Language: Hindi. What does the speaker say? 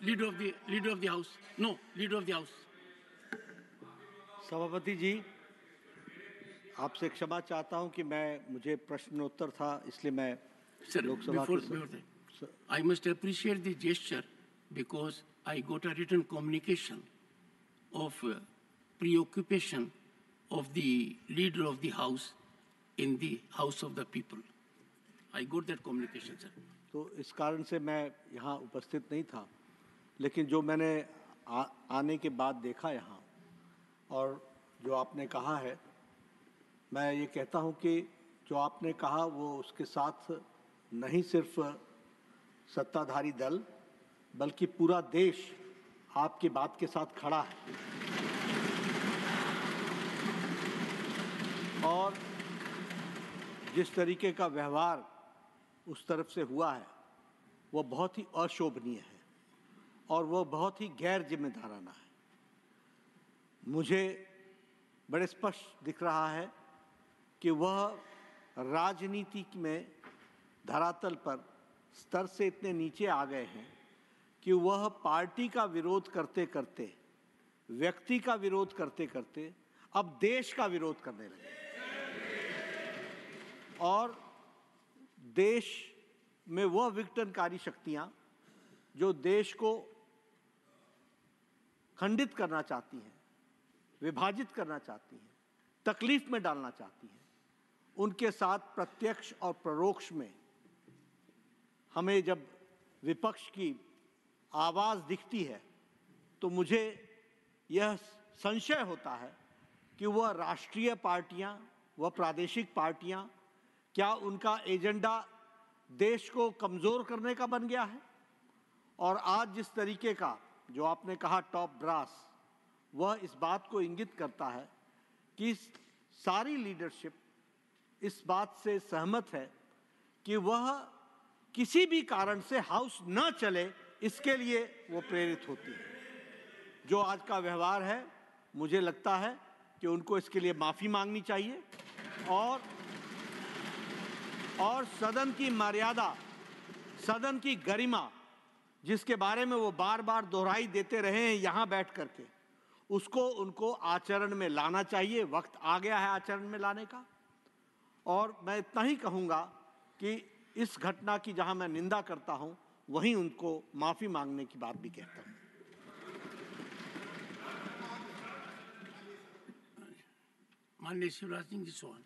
Leader of the leader of the house no leader of the house सभापति जी आपसे क्षमा चाहता हूँ कि मैं मुझे प्रश्नोत्तर था इसलिए मैं I must appreciate the gesture because I got a return communication of preoccupation of the leader of the house in the house of the people I got that communication sir तो इस कारण से मैं यहाँ उपस्थित नहीं था। लेकिन जो मैंने आ, आने के बाद देखा यहाँ और जो आपने कहा है मैं ये कहता हूँ कि जो आपने कहा वो उसके साथ नहीं सिर्फ़ सत्ताधारी दल बल्कि पूरा देश आपकी बात के साथ खड़ा है। और जिस तरीके का व्यवहार उस तरफ़ से हुआ है वो बहुत ही अशोभनीय है। और वो बहुत ही गैर जिम्मेदाराना है। मुझे बड़े स्पष्ट दिख रहा है कि वह राजनीति में धरातल पर स्तर से इतने नीचे आ गए हैं कि वह पार्टी का विरोध करते करते, व्यक्ति का विरोध करते करते अब देश का विरोध करने लगे। और देश में वह विघटनकारी शक्तियाँ जो देश को खंडित करना चाहती हैं, विभाजित करना चाहती हैं, तकलीफ़ में डालना चाहती हैं, उनके साथ प्रत्यक्ष और परोक्ष में हमें जब विपक्ष की आवाज़ दिखती है तो मुझे यह संशय होता है कि वह राष्ट्रीय पार्टियाँ, वह प्रादेशिक पार्टियाँ, क्या उनका एजेंडा देश को कमज़ोर करने का बन गया है? और आज जिस तरीके का जो आपने कहा टॉप ब्रास, वह इस बात को इंगित करता है कि सारी लीडरशिप इस बात से सहमत है कि वह किसी भी कारण से हाउस न चले, इसके लिए वो प्रेरित होती है। जो आज का व्यवहार है, मुझे लगता है कि उनको इसके लिए माफ़ी मांगनी चाहिए और और सदन की मर्यादा, सदन की गरिमा जिसके बारे में वो बार बार दोहराई देते रहे हैं यहाँ बैठ करके। उसको, उनको आचरण में लाना चाहिए। वक्त आ गया है आचरण में लाने का। और मैं इतना ही कहूँगा कि इस घटना की जहाँ मैं निंदा करता हूँ, वहीं उनको माफ़ी मांगने की बात भी कहता हूँ। माननीय शिवराज सिंह जी चौहान